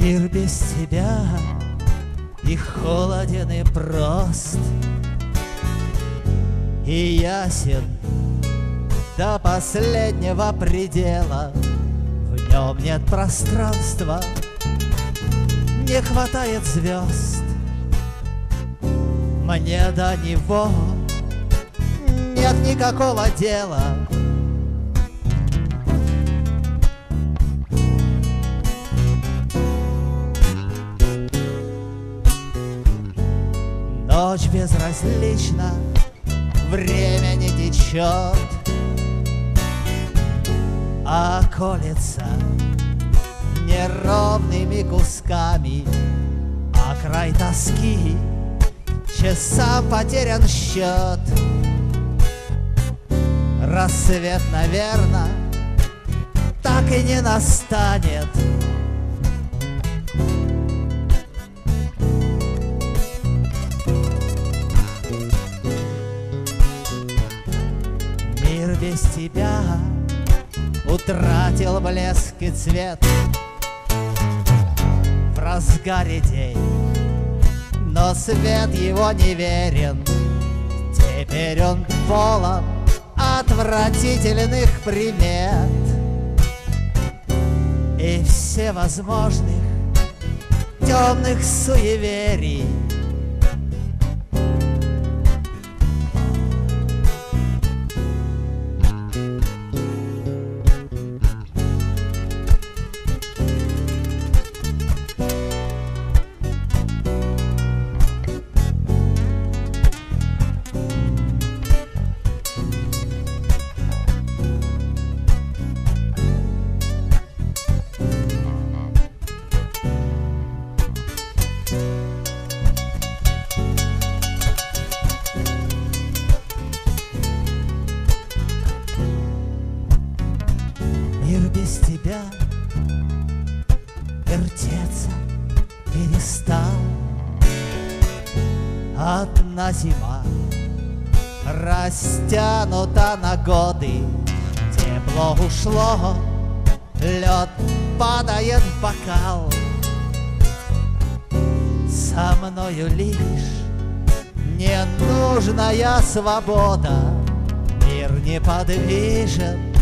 Мир без тебя и холоден и прост. И ясен до последнего предела. В нем нет пространства, не хватает звезд. Мне до него нет никакого дела Ночь безразлична, время не течет, А колется неровными кусками, А край тоски часам потерян счет. Рассвет, наверно, так и не настанет — без тебя Утратил блеск и цвет В разгаре день. Но свет его не верен Теперь он полон отвратительных примет. И всевозможных темных суеверий тебя вертеться перестал. Одна зима растянута на годы, Тепло ушло, лед падает в бокал. Со мною лишь ненужная свобода, Мир неподвижен,